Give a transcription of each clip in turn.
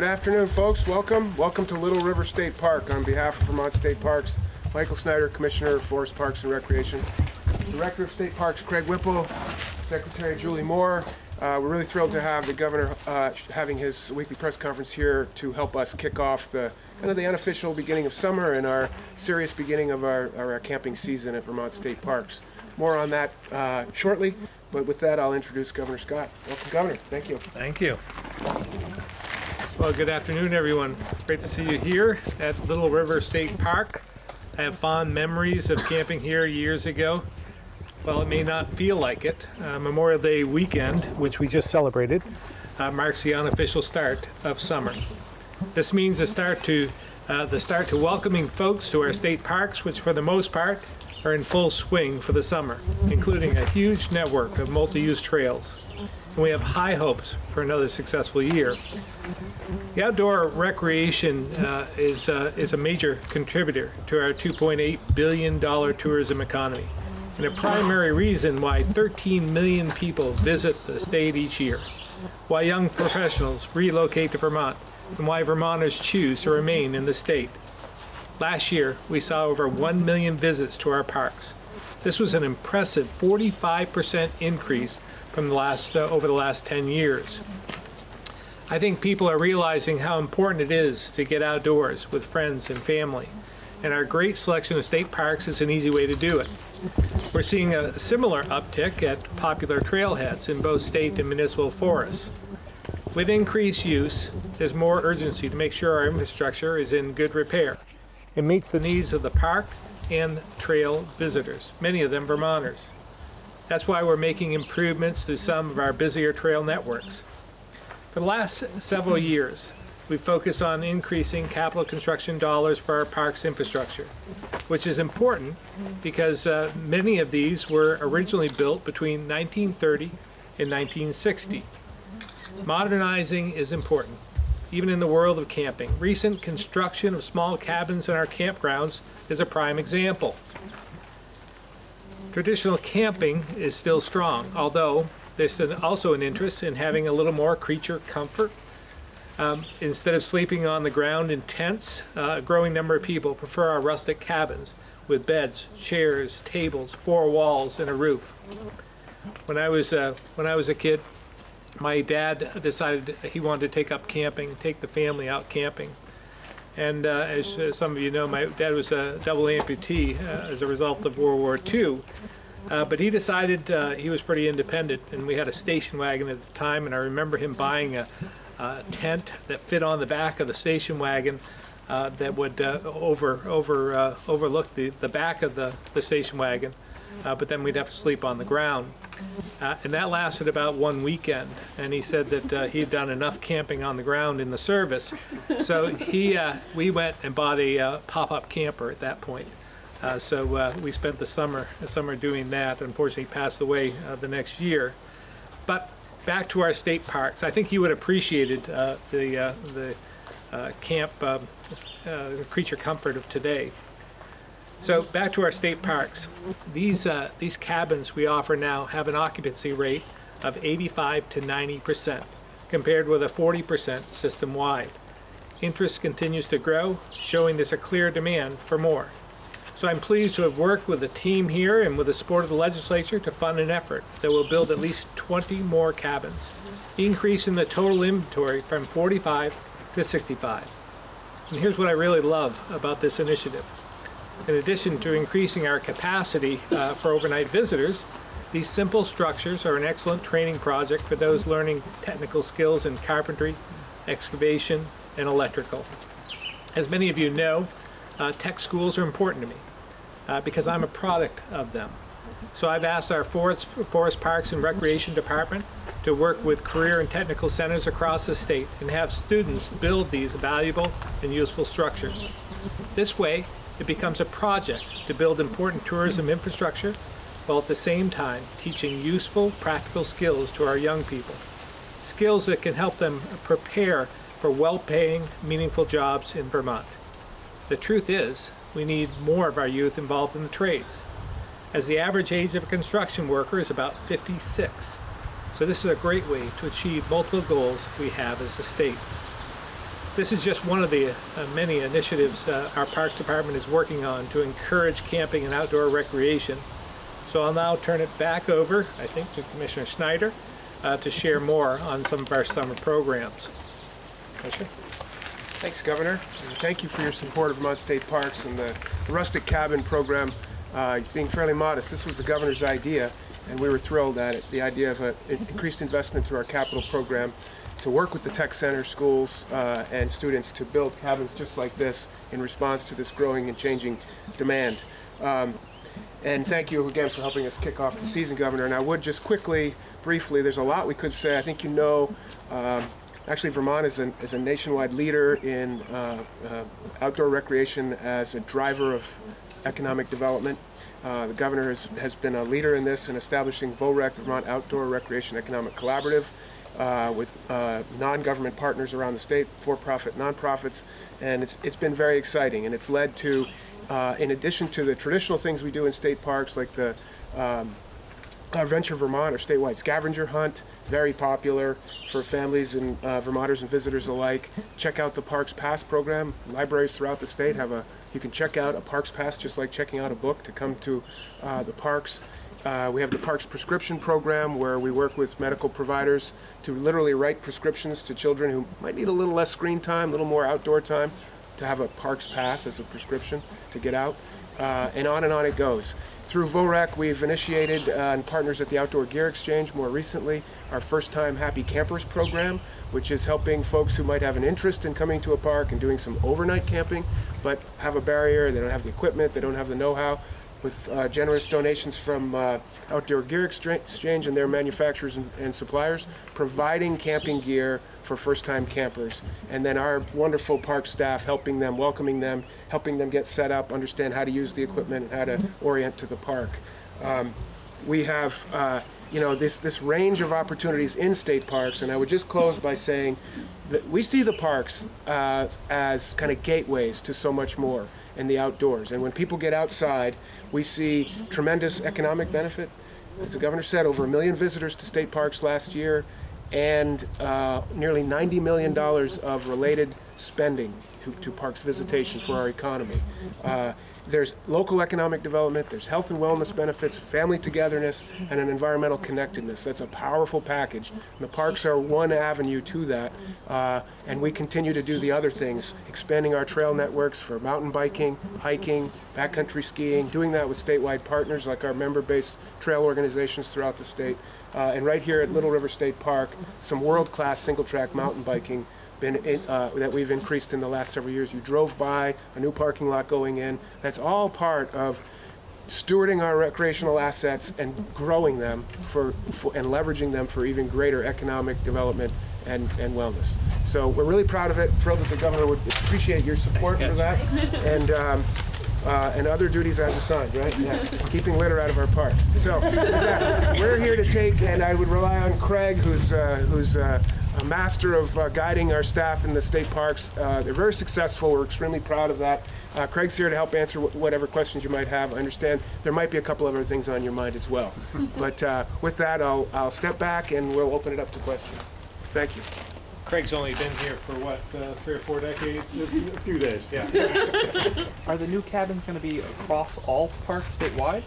Good afternoon, folks. Welcome. Welcome to Little River State Park. On behalf of Vermont State Parks, Michael Snyder, Commissioner of Forest Parks and Recreation, Director of State Parks Craig Whipple, Secretary Julie Moore. Uh, we're really thrilled to have the governor uh, having his weekly press conference here to help us kick off the kind of the unofficial beginning of summer and our serious beginning of our, our camping season at Vermont State Parks. More on that uh, shortly, but with that, I'll introduce Governor Scott. Welcome, Governor. Thank you. Thank you. Well, good afternoon, everyone. Great to see you here at Little River State Park. I have fond memories of camping here years ago. While it may not feel like it, uh, Memorial Day weekend, which we just celebrated, uh, marks the unofficial start of summer. This means the start to uh, the start to welcoming folks to our state parks, which for the most part are in full swing for the summer, including a huge network of multi-use trails. And we have high hopes for another successful year. The outdoor recreation uh, is, uh, is a major contributor to our $2.8 billion tourism economy and a primary reason why 13 million people visit the state each year, why young professionals relocate to Vermont, and why Vermonters choose to remain in the state. Last year, we saw over 1 million visits to our parks. This was an impressive 45% increase from the last, uh, over the last 10 years. I think people are realizing how important it is to get outdoors with friends and family, and our great selection of state parks is an easy way to do it. We're seeing a similar uptick at popular trailheads in both state and municipal forests. With increased use, there's more urgency to make sure our infrastructure is in good repair. It meets the needs of the park and trail visitors, many of them Vermonters. That's why we're making improvements to some of our busier trail networks. For the last several years, we've focused on increasing capital construction dollars for our parks infrastructure, which is important because uh, many of these were originally built between 1930 and 1960. Modernizing is important, even in the world of camping. Recent construction of small cabins in our campgrounds is a prime example. Traditional camping is still strong, although there's also an interest in having a little more creature comfort um, instead of sleeping on the ground in tents, uh, a growing number of people prefer our rustic cabins with beds, chairs, tables, four walls, and a roof. When I was uh, when I was a kid, my dad decided he wanted to take up camping, take the family out camping. And uh, as uh, some of you know, my dad was a double amputee uh, as a result of World War II. Uh, but he decided uh, he was pretty independent, and we had a station wagon at the time, and I remember him buying a, uh, tent that fit on the back of the station wagon uh, that would over over overlook the, the back of the, the station wagon, but then we'd have to sleep on the ground. Uh, and that lasted about one weekend. And he said that he had done enough camping on the ground in the service, so he we went and bought a pop-up camper at that point. so we spent the summer the summer doing that. Unfortunately, he passed away the next year. But back to our state parks. I think you would appreciated uh, the uh, the uh, camp um, uh, creature comfort of today. So back to our state parks. These uh, these cabins we offer now have an occupancy rate of 85 to 90 percent, compared with a 40 percent system wide. Interest continues to grow, showing there's a clear demand for more. So I'm pleased to have worked with the team here and with the support of the legislature to fund an effort that will build at least 20 more cabins, increasing the total inventory from 45 to 65. And here's what I really love about this initiative. In addition to increasing our capacity uh, for overnight visitors, these simple structures are an excellent training project for those learning technical skills in carpentry, excavation, and electrical. As many of you know, uh, tech schools are important to me uh, because I'm a product of them. So I've asked our Forest, Forest Parks and Recreation Department to work with career and technical centers across the state and have students build these valuable and useful structures. This way, it becomes a project to build important tourism infrastructure while at the same time teaching useful practical skills to our young people. Skills that can help them prepare for well-paying, meaningful jobs in Vermont. The truth is, we need more of our youth involved in the trades, as the average age of a construction worker is about 56. So this is a great way to achieve multiple goals we have as a state. This is just one of the uh, many initiatives uh, our Parks Department is working on to encourage camping and outdoor recreation. So I'll now turn it back over, I think, to Commissioner Snyder uh, to share more on some of our summer programs. Commissioner? Thanks, Governor. And thank you for your support of Vermont State Parks and the rustic cabin program. Uh, being fairly modest, this was the governor's idea, and we were thrilled at it. The idea of an increased investment through our capital program to work with the tech center, schools, uh, and students to build cabins just like this in response to this growing and changing demand. Um, and thank you again for helping us kick off the season, Governor. And I would just quickly, briefly, there's a lot we could say. I think you know, um, actually Vermont is, an, is a nationwide leader in uh, uh, outdoor recreation as a driver of economic development. Uh, the governor has, has been a leader in this in establishing VOREC, the Vermont Outdoor Recreation Economic Collaborative, uh, with uh, non-government partners around the state, for-profit nonprofits, and it's, it's been very exciting. And it's led to, uh, in addition to the traditional things we do in state parks, like the um, uh, Venture Vermont or statewide scavenger hunt, very popular for families and uh, Vermonters and visitors alike. Check out the Parks Pass program. Libraries throughout the state have a, you can check out a Parks Pass just like checking out a book to come to uh, the parks. Uh, we have the Parks Prescription Program where we work with medical providers to literally write prescriptions to children who might need a little less screen time, a little more outdoor time, to have a Parks Pass as a prescription to get out. Uh, and on and on it goes. Through VOREC, we've initiated uh, and partners at the Outdoor Gear Exchange more recently, our first time Happy Campers program, which is helping folks who might have an interest in coming to a park and doing some overnight camping, but have a barrier, they don't have the equipment, they don't have the know-how, with uh, generous donations from uh, Outdoor Gear Exchange and their manufacturers and, and, suppliers, providing camping gear for first-time campers, and then our wonderful park staff helping them, welcoming them, helping them get set up, understand how to use the equipment and how to orient to the park. Um, we have, uh, you know, this this range of opportunities in state parks, and I would just close by saying we see the parks uh, as kind of gateways to so much more in the outdoors. And when people get outside, we see tremendous economic benefit. As the governor said, over a million visitors to state parks last year, and uh, nearly $90 million of related spending to, to, parks visitation for our economy. Uh, there's local economic development, there's health and wellness benefits, family togetherness, and an environmental connectedness. That's a powerful package. And the parks are one avenue to that. Uh, and we continue to do the other things, expanding our trail networks for mountain biking, hiking, backcountry skiing, doing that with statewide partners like our member-based trail organizations throughout the state. Uh, and right here at Little River State Park, some world-class single-track mountain biking been in, uh, that we've increased in the last several years. You drove by a new parking lot going in. That's all part of stewarding our recreational assets and growing them for, for, and leveraging them for even greater economic development and, and wellness. So we're really proud of it. Thrilled that the governor would appreciate your support for that. And um, uh, and other duties as assigned, right? Yeah. Keeping litter out of our parks. So we're here to take, and I would rely on Craig, who's uh, who's uh, a master of uh, guiding our staff in the state parks. Uh, they're very successful. We're extremely proud of that. Uh, Craig's here to help answer wh whatever questions you might have. I understand there might be a couple other things on your mind as well. but with that, I'll, I'll step back and we'll open it up to questions. Thank you. Craig's only been here for what, uh, three or four decades? A few days, yeah. Are the new cabins going to be across all parks statewide?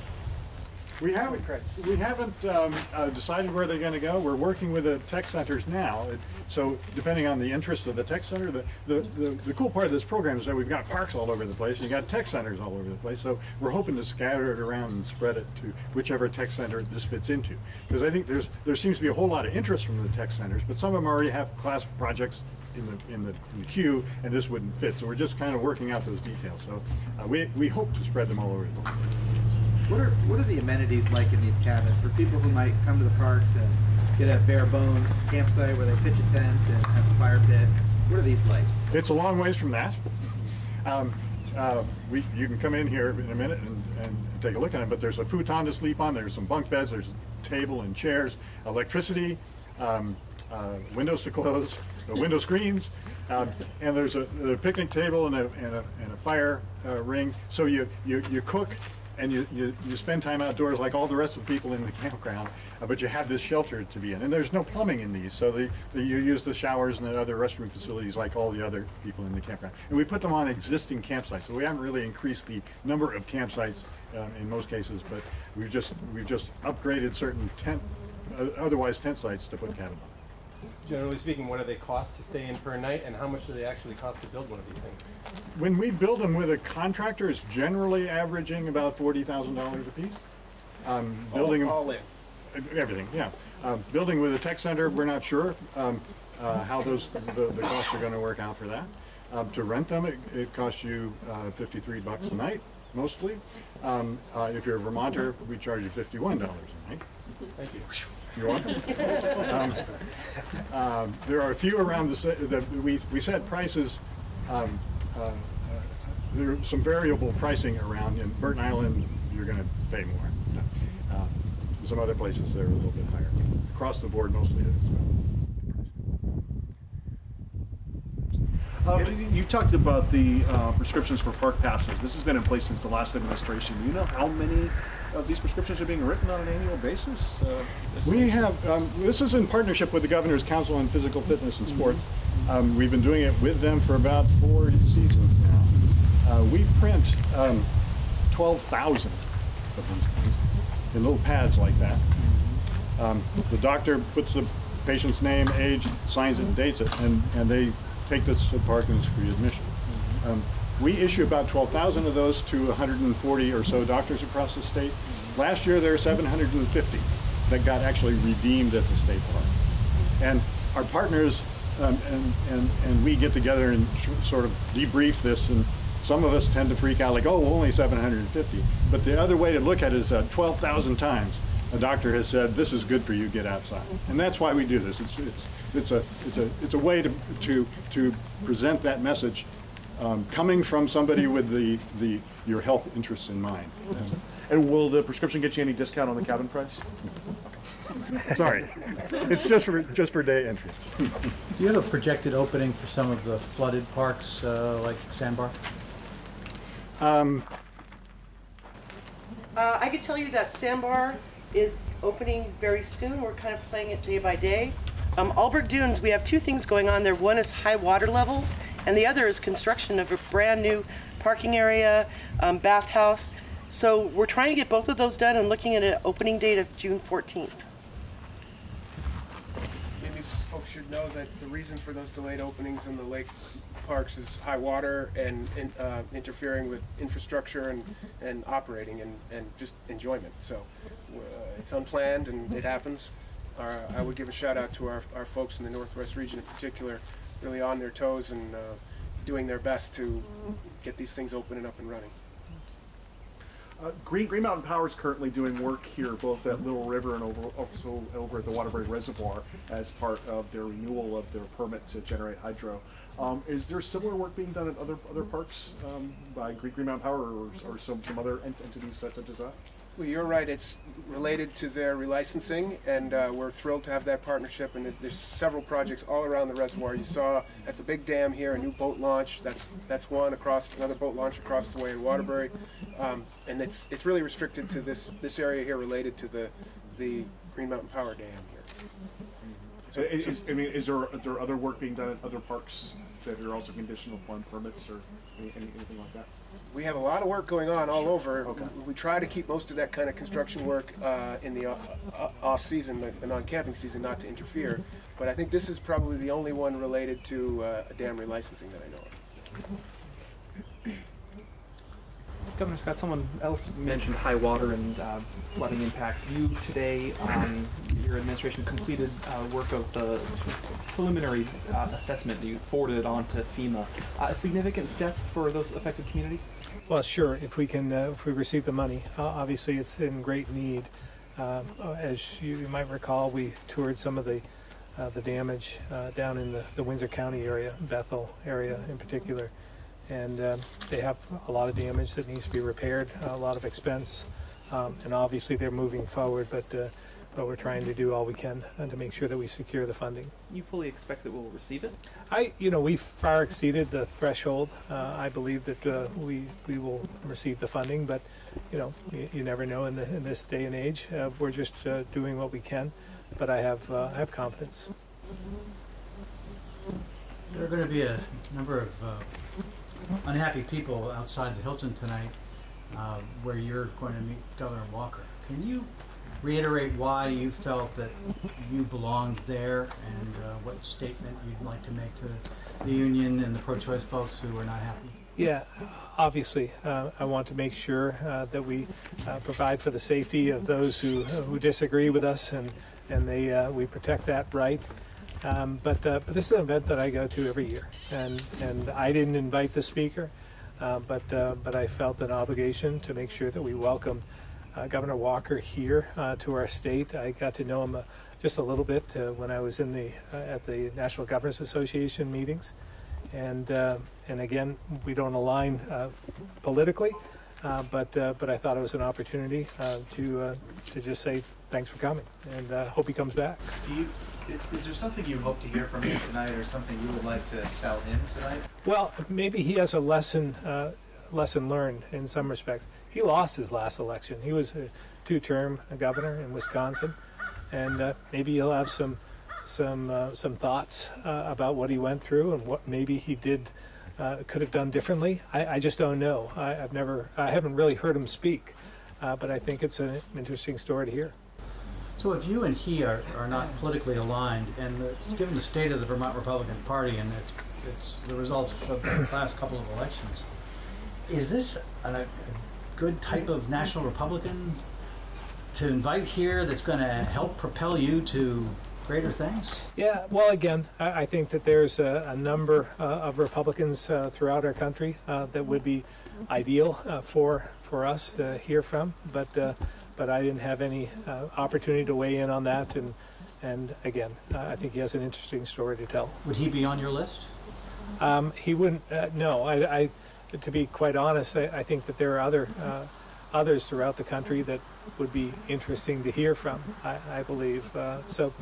We haven't, we haven't um, uh, decided where they're going to go. We're working with the tech centers now. It, so depending on the interest of the tech center, the, the, the, the, cool part of this program is that we've got parks all over the place and you got tech centers all over the place. So we're hoping to scatter it around and spread it to whichever tech center this fits into. Because I think there's there seems to be a whole lot of interest from the tech centers, but some of them already have class projects in the in the, in the queue, and this wouldn't fit. So we're just kind of working out those details. So uh, we we hope to spread them all over the place. What are what are the amenities like in these cabins for people who might come to the parks and get a bare bones campsite where they pitch a tent and have a fire pit? What are these like? It's a long ways from that. Um, uh, we, you can come in here in a minute and, and take a look at it, but there's a futon to sleep on, there's some bunk beds, there's a table and chairs, electricity, um, uh, windows to close, uh, window screens, um, and there's a, a, picnic table and a, and a, and a fire uh, ring. So you, you, you cook and you, you, you spend time outdoors like all the rest of the people in the campground, uh, but you have this shelter to be in. And there's no plumbing in these, so the, the, you use the showers and the other restroom facilities like all the other people in the campground. And we put them on existing campsites, so we haven't really increased the number of campsites um, in most cases, but we've just, we've just upgraded certain tent, uh, otherwise tent sites to put cabins on. Generally speaking, what do they cost to stay in per night, and how much do they actually cost to build one of these things? When we build them with a contractor, it's generally averaging about forty thousand dollars a piece. Um, building them, all in. everything, yeah. Um, building with a tech center, we're not sure um, uh, how those the, the costs are going to work out for that. Um, to rent them, it, it costs you uh, fifty-three bucks a night, mostly. Um, uh, if you're a Vermonter, we charge you fifty-one dollars a night. Thank you. You're welcome. Um, um, There are a few around the, that we, we set prices, um, uh, uh, there's some variable pricing around. In Burton Island, you're gonna pay more. Uh, Some other places, they're a little bit higher. Across the board, mostly it's about. Um, you talked about the uh, prescriptions for park passes. This has been in place since the last administration. Do you know how many of these prescriptions are being written on an annual basis? Uh, this- We have, um, this is in partnership with the Governor's Council on Physical Fitness and Sports. Um, we've been doing it with them for about four seasons now. Uh, we print um, 12,000 of these things in little pads like that. Um, the doctor puts the patient's name, age, signs it, and dates it, and, and they take this to the park and it's free admission. Um, we issue about 12,000 of those to 140 or so doctors across the state. Last year, there were 750 that got actually redeemed at the state park. And our partners um, and, and, and we get together and sort of debrief this, and some of us tend to freak out like, oh, only 750. But the other way to look at it is uh, 12,000 times a doctor has said, this is good for you, get outside. And that's why we do this. It's, it's, it's, a, it's, a, it's a way to, to, to present that message um, coming from somebody with the, the, your health interests in mind. And will the prescription get you any discount on the cabin price? Sorry, it's just for, just for day entry. Do you have a projected opening for some of the flooded parks, uh, like Sandbar? Uh, I can tell you that Sandbar is opening very soon. We're kind of playing it day by day. Um, Alburgh Dunes, we have two things going on there. One is high water levels, and the other is construction of a brand new parking area, um, bathhouse. So we're trying to get both of those done and looking at an opening date of June 14th. Maybe folks should know that the reason for those delayed openings in the lake parks is high water and and, uh, interfering with infrastructure and, and operating and, and just enjoyment. So uh, it's unplanned and it happens. Our, I would give a shout out to our, our folks in the Northwest region in particular, really on their toes and uh, doing their best to get these things open and up and running. Uh, Green, Green Mountain Power is currently doing work here, both at Little River and over, also over at the Waterbury Reservoir, as part of their renewal of their permit to generate hydro. Um, is there similar work being done at other other parks um, by Green, Green Mountain Power or, or some, some other ent- entities such as that? Well, you're right. It's related to their relicensing, and uh, we're thrilled to have that partnership. And there's several projects all around the reservoir. You saw at the big dam here a new boat launch. That's that's one across another boat launch across the way in Waterbury, um, and it's it's really restricted to this this area here, related to the the Green Mountain Power Dam here. So, is, I mean, is there, is there other work being done at other parks that are also conditional upon permits or any, any- anything like that? We have a lot of work going on all over. Okay. We try to keep most of that kind of construction work uh, in the uh, off season, the, the non-camping season, not to interfere. But I think this is probably the only one related to uh, a dam relicensing that I know of. Governor Scott, someone else mentioned high water and uh, flooding impacts. You today, um, your administration completed uh, work of the preliminary uh, assessment that you forwarded on to FEMA. Uh, a significant step for those affected communities? Well, sure, if we can, uh, if we receive the money. Obviously, it's in great need. Uh, As you might recall, we toured some of the, the damage down in the the Windsor County area, Bethel area in particular. And um, they have a lot of damage that needs to be repaired, a lot of expense. Um, And obviously, they're moving forward, but uh, but we're trying to do all we can uh, to make sure that we secure the funding. You fully expect that we'll receive it? I, you know, we far exceeded the threshold. Uh, I believe that uh, we we will receive the funding, but you know, you, you never know in, the, in this day and age. Uh, we're just uh, doing what we can, but I have uh, I have confidence. There are going to be a number of uh, unhappy people outside the Hilton tonight uh, where you're going to meet Governor Walker. Can you reiterate why you felt that you belonged there and uh, what statement you'd like to make to the union and the pro-choice folks who are not happy? Yeah, obviously, uh, I want to make sure uh, that we uh, provide for the safety of those who who disagree with us, and and they uh, we protect that right. Um, but uh, but this is an event that I go to every year, and and I didn't invite the speaker, uh, but uh, but I felt an obligation to make sure that we welcome uh, Governor Walker here uh, to our state. I got to know him uh, just a little bit when I was in the at the National Governors Association meetings, and and again we don't align politically, uh, but uh, but I thought it was an opportunity uh, to uh, to just say thanks for coming and uh, hope he comes back. Do you, is there something you hope to hear from him tonight or something you would like to tell him tonight? Well, maybe he has a lesson uh, lesson learned in some respects. He lost his last election. He was a two-term governor in Wisconsin, and uh, maybe he'll have some some uh, some thoughts uh, about what he went through and what maybe he did uh, could have done differently. I, I just don't know. I, I've never I haven't really heard him speak, uh, but I think it's an interesting story to hear. So if you and he are, are not politically aligned, and the, given the state of the Vermont Republican Party and it's, it's the results of the last couple of elections, is this a, a good type of national Republican to invite here that's going to help propel you to greater things? Yeah, well, again, I, I think that there's a, a number uh, of Republicans uh, throughout our country uh, that would be ideal uh, for for us to hear from, but uh, but I didn't have any uh, opportunity to weigh in on that, and and again, uh, I think he has an interesting story to tell. Would he be on your list? Um, he wouldn't. Uh, no, I, I. To be quite honest, I, I think that there are other uh, others throughout the country that would be interesting to hear from. I, I believe uh, so,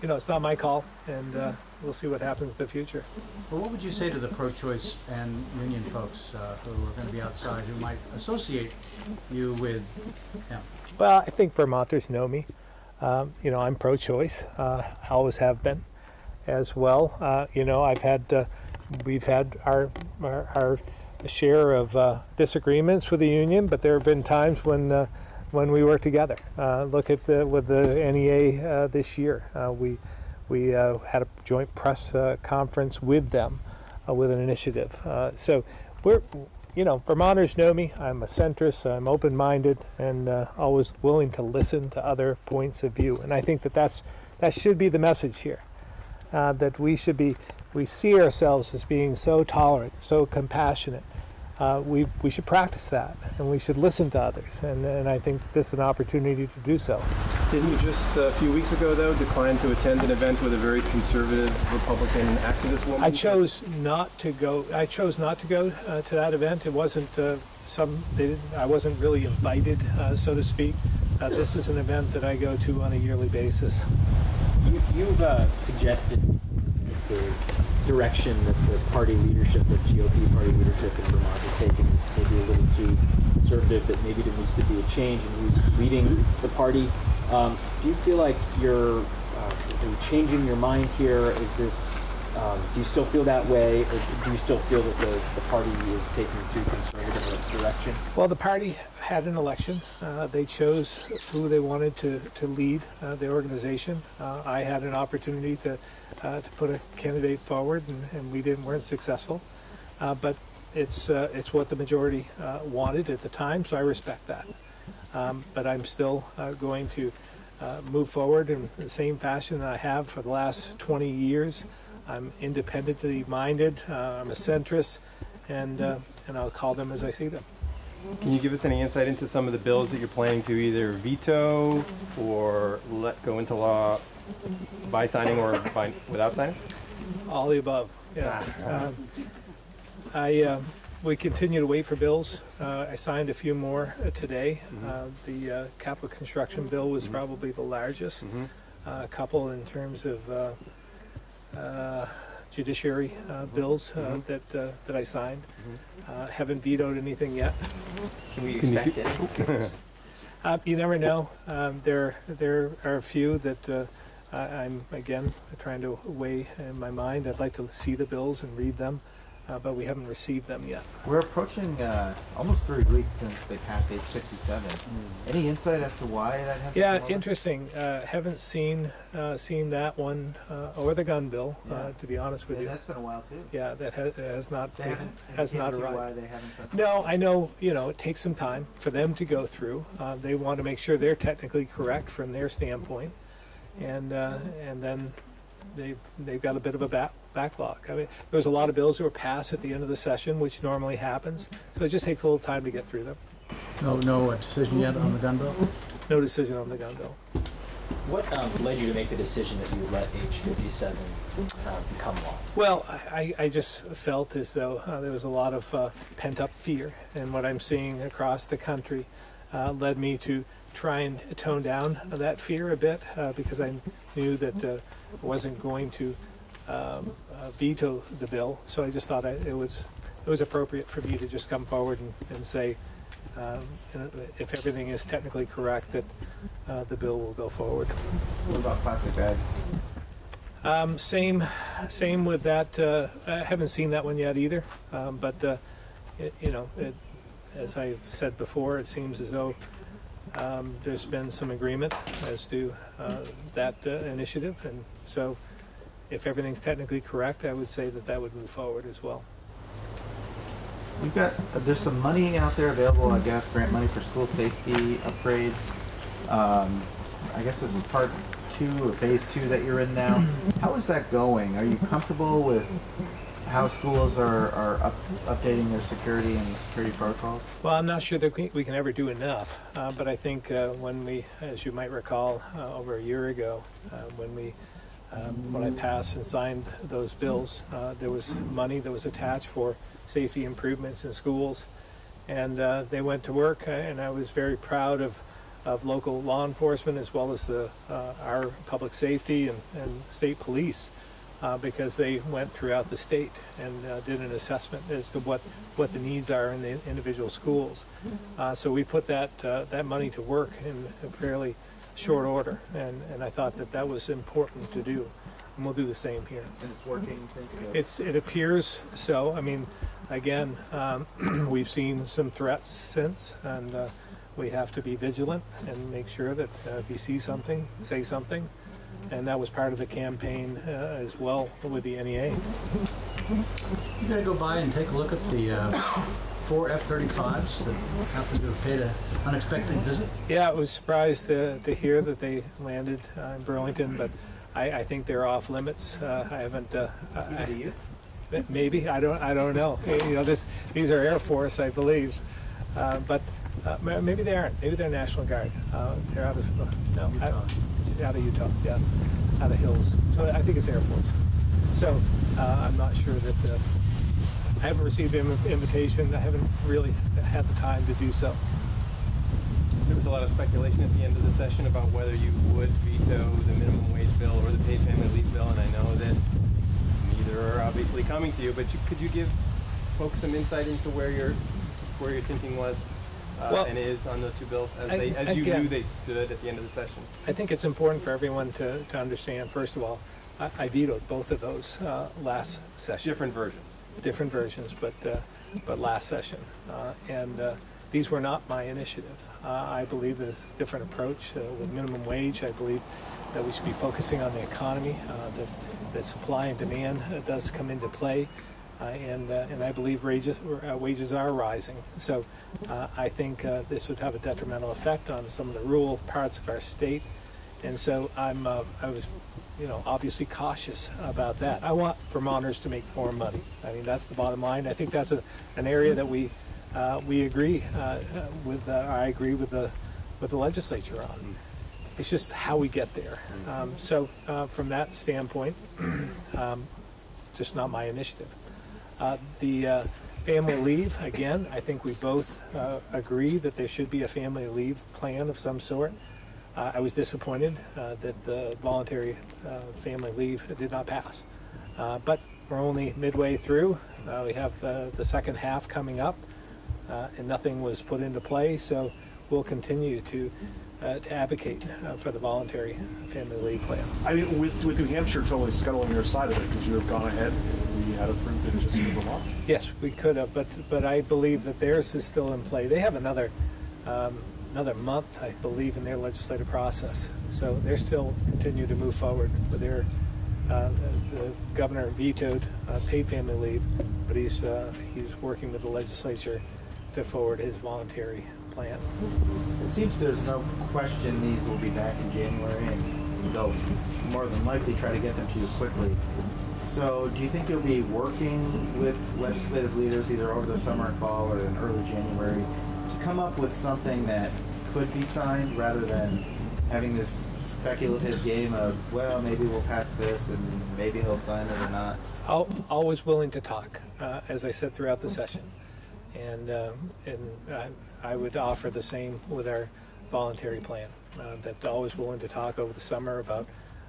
you know, it's not my call, and uh, we'll see what happens in the future. Well, what would you say to the pro-choice and union folks uh, who are going to be outside who might associate you with him? Well, I think Vermonters know me. Um, you know, I'm pro-choice. Uh, I always have been, as well. Uh, you know, I've had, uh, we've had our our, our share of uh, disagreements with the union, but there have been times when uh, when we work together. Uh, look at the with the NEA uh, this year. Uh, we we uh, had a joint press uh, conference with them with an initiative. So we're you know, Vermonters know me. I'm a centrist. I'm open-minded and always willing to listen to other points of view. And I think that that's that should be the message here. That we should be we see ourselves as being so tolerant, so compassionate. Uh, we we should practice that, and we should listen to others. And and I think this is an opportunity to do so. Didn't you just a few weeks ago, though, decline to attend an event with a very conservative Republican activist woman? I chose not to go. I chose not to go uh, to that event. It wasn't uh, some. They didn't, I wasn't really invited, uh, so to speak. Uh, this is an event that I go to on a yearly basis. You, you've uh, suggested the direction that the party leadership, the GOP party leadership in Vermont is taking is maybe a little too conservative, that maybe there needs to be a change in who's leading the party. Um, do you feel like you're, uh, changing your mind here? Is this, um, do you still feel that way, or do you still feel that the, the party is taking too conservative a direction? Well, the party had an election. Uh, they chose who they wanted to, to lead uh, the organization. Uh, I had an opportunity to uh, to put a candidate forward, and, and we didn't weren't successful. Uh, but it's uh, it's what the majority wanted at the time, so I respect that. Um, but I'm still going to move forward in the same fashion that I have for the last 20 years. I'm independently minded. Uh, I'm a centrist, and uh, and I'll call them as I see them. Can you give us any insight into some of the bills that you're planning to either veto or let go into law by signing or by without signing? All the above. Yeah. Um, I, um, we continue to wait for bills. Uh, I signed a few more uh, today. Uh, the uh, capital construction bill was probably the largest. Uh, a couple in terms of uh, uh, judiciary uh, bills uh, that uh, that I signed. Uh, haven't vetoed anything yet. Can we expect it? Uh, you never know. Um, there, there are a few that uh, I, I'm again trying to weigh in my mind. I'd like to see the bills and read them, uh, but we haven't received them yet. We're approaching uh, almost three weeks since they passed H fifty-seven. Any insight as to why that hasn't? Yeah, interesting. Uh, haven't seen uh, seen that one uh, or the gun bill. Uh, Yeah. to be honest with Yeah, you, that's been a while too. yeah, that has, has not They haven't has not indicated to you arrived. Why they haven't sent No, I know, you know, it takes some time for them to go through. Uh, they want to make sure they're technically correct from their standpoint. And, uh, and then they've, they've got a bit of a back, backlog. I mean, there's a lot of bills that were passed at the end of the session, which normally happens. So it just takes a little time to get through them. No, no uh, decision yet on the gun bill? No decision on the gun bill. What um, led you to make the decision that you would let H57 uh, become law? Well, I, I just felt as though uh, there was a lot of uh, pent up fear, and what I'm seeing across the country uh, led me to try and tone down that fear a bit uh, because I knew that uh, I wasn't going to um, uh, veto the bill. So I just thought I, it was it was appropriate for me to just come forward and, and say, um, if everything is technically correct, that uh, the bill will go forward. What about plastic bags? Um, same, same with that. Uh, I haven't seen that one yet either. Um, but uh, it, you know, it, as I've said before, it seems as though um, there's been some agreement as to uh, that uh, initiative, and so if everything's technically correct, I would say that that would move forward as well. You've got uh, there's some money out there available, I guess, grant money for school safety upgrades. Um, I guess this is part two or phase two that you're in now. How is that going? Are you comfortable with how schools are, are up, updating their security and security protocols? Well, I'm not sure that we, we can ever do enough, uh, but I think uh, when we, as you might recall, uh, over a year ago, uh, when we, um, when I passed and signed those bills, uh, there was money that was attached for safety improvements in schools, and uh, they went to work, uh, and I was very proud of, of local law enforcement as well as the, uh, our public safety and, and state police uh, because they went throughout the state and uh, did an assessment as to what, what the needs are in the individual schools. So we put that, that money to work in a fairly short order, and, and I thought that that was important to do. And we'll do the same here. And it's working. It's, it appears so. I mean, again, um, we've seen some threats since, and uh, we have to be vigilant and make sure that uh, if you see something, say something. And that was part of the campaign uh, as well with the NEA. You gotta go by and take a look at the uh, four F-35s that happened to have paid an unexpected visit. Yeah, I was surprised to, to hear that they landed uh, in Burlington, but I, I think they're off limits. Uh, I haven't. Uh, I? Maybe I don't. I don't know. You know, this these are Air Force, I believe, uh, but uh, maybe they aren't. Maybe they're National Guard. Uh, they're out of uh, no, out, out of Utah. Yeah, out of Hills. So I think it's Air Force. So uh, I'm not sure that. I haven't received an invitation. I haven't really had the time to do so. There was a lot of speculation at the end of the session about whether you would veto the minimum wage bill or the paid family leave bill, and I know that neither are obviously coming to you, but you, could you give folks some insight into where your where your thinking was uh, Well, and is on those two bills as I- they as you again- knew they stood at the end of the session? I think it's important for everyone to, to understand. First of all, I, I vetoed both of those uh, last session. Different versions. Different versions, but uh, but last session, uh, and uh, these were not my initiative. Uh, I believe there's a different approach uh, with minimum wage. I believe that we should be focusing on the economy, that that supply and demand does come into play, and and I believe wages wages are rising. So I think this would have a detrimental effect on some of the rural parts of our state, and so I'm uh, I was you know, obviously cautious about that. I want Vermonters to make more money. I mean, that's the bottom line. I think that's a, an area that we uh, we agree uh, with. Uh, I agree with the with the legislature on. It's just how we get there. Um, so, uh, from that standpoint, um, just not my initiative. Uh, The family leave, again, I think we both agree that there should be a family leave plan of some sort. I was disappointed uh, that the voluntary uh, family leave did not pass. Uh, But we're only midway through. Uh, We have uh, the second half coming up, uh, and nothing was put into play, so we'll continue to uh, to advocate uh, for the voluntary family leave plan. I mean, with, with New Hampshire totally scuttling your side of it, could you have gone ahead if we had approved it just for Vermont? Yes, we could have, but, but I believe that theirs is still in play. They have another, um, another month, I believe, in their legislative process. So they're still continuing to move forward with their, uh, the governor vetoed uh, paid family leave, but he's, uh, he's working with the legislature to forward his voluntary plan. It seems there's no question these will be back in January, and they'll more than likely try to get them to you quickly. So, do you think you'll be working with legislative leaders either over the summer and fall or in early January come up with something that could be signed rather than having this speculative game of, well, maybe we'll pass this and maybe he'll sign it or not? Al- Always willing to talk, uh, as I said throughout the session. And, um, and I- I would offer the same with our voluntary plan, uh, that always willing to talk over the summer about,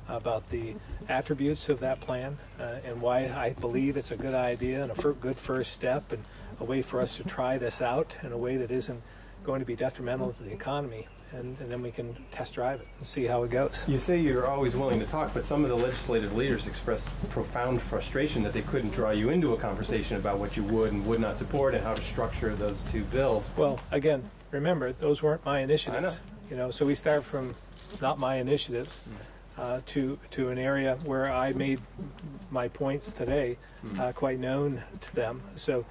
about the attributes of that plan uh, and why I believe it's a good idea and a good first step and a way for us to try this out in a way that isn't going to be detrimental to the economy. And, and then we can test drive it and see how it goes. You say you're always willing to talk, but some of the legislative leaders expressed profound frustration that they couldn't draw you into a conversation about what you would and would not support and how to structure those two bills. Well, again, remember, those weren't my initiatives. Know. You know, so we start from not my initiatives uh, to, to an area where I made my points today uh, quite known to them. So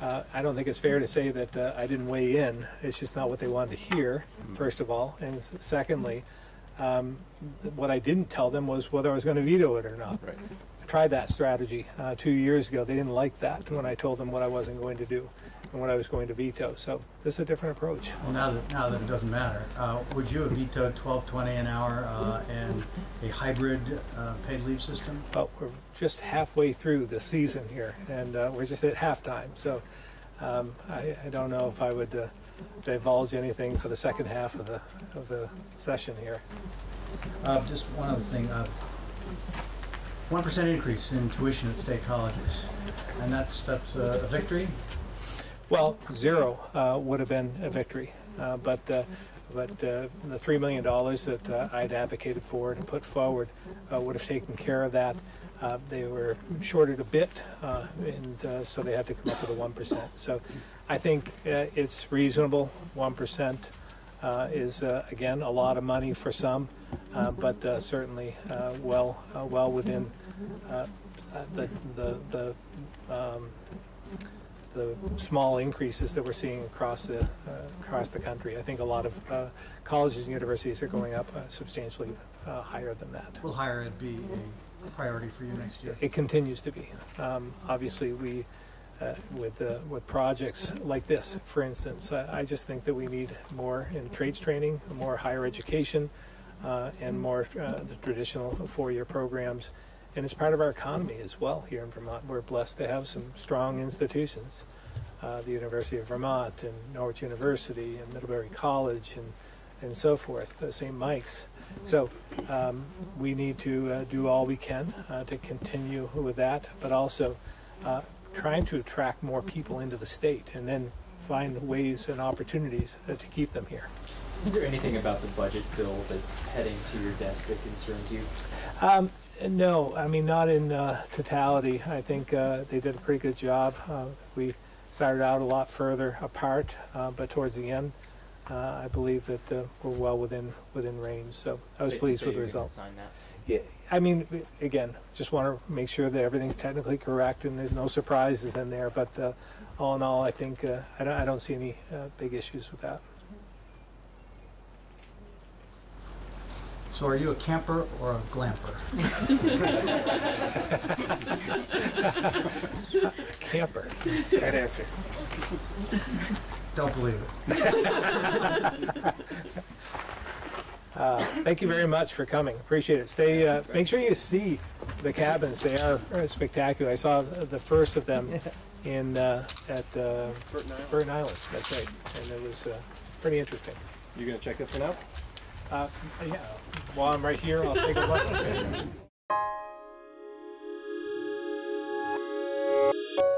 uh, I don't think it's fair to say that uh, I didn't weigh in. It's just not what they wanted to hear, first of all. And secondly, um, what I didn't tell them was whether I was going to veto it or not. Right. I tried that strategy uh, two years ago. They didn't like that when I told them what I wasn't going to do and what I was going to veto. So this is a different approach. Well, now that, now that it doesn't matter, uh, would you have vetoed twelve twenty an hour, uh, and a hybrid, uh, paid leave system? But we're just halfway through the season here, and uh, we're just at halftime. So um, I, I don't know if I would uh, divulge anything for the second half of the of the session here. Uh, just one other thing, uh, one percent increase in tuition at state colleges, and that's, that's uh, a victory? Well, zero uh, would have been a victory, uh, but uh, but uh, the three million dollars that uh, I'd advocated for and put forward uh, would have taken care of that. They were shorted a bit, and so they had to come up with a one percent. So I think it's reasonable. One percent is again a lot of money for some, but certainly well well within the the the. Um, the small increases that we're seeing across the uh, across the country. I think a lot of uh, colleges and universities are going up uh, substantially uh, higher than that. Will higher ed be a priority for you next year? It continues to be. Um, obviously, we uh, with uh, with projects like this, for instance, I, I just think that we need more in trades training, more higher education, uh, and more uh, the traditional four-year programs. And it's part of our economy as well here in Vermont. We're blessed to have some strong institutions. Uh, the University of Vermont and Norwich University and Middlebury College and, and so forth, uh, St. Mike's. So um, we need to uh, do all we can uh, to continue with that, but also uh, trying to attract more people into the state and then find ways and opportunities uh, to keep them here. Is there anything about the budget bill that's heading to your desk that concerns you? Um, no, I mean not in uh, totality. I think uh, they did a pretty good job. Uh, we started out a lot further apart, uh, but towards the end, uh, I believe that uh, we're well within within range. So I was to pleased say with the result. Yeah, I mean, again, just want to make sure that everything's technically correct and there's no surprises in there. But uh, all in all, I think uh, I, don't, I don't see any uh, big issues with that. So are you a camper or a glamper? Camper. Right answer. Don't believe it. Uh, thank you very much for coming. Appreciate it. Stay. Uh, make sure you see the cabins. They are uh, spectacular. I saw the the first of them in uh, at uh, Burton Island. That's right, and it was uh, pretty interesting. You gonna check this one out? Uh, yeah, while I'm right here, I'll take a look.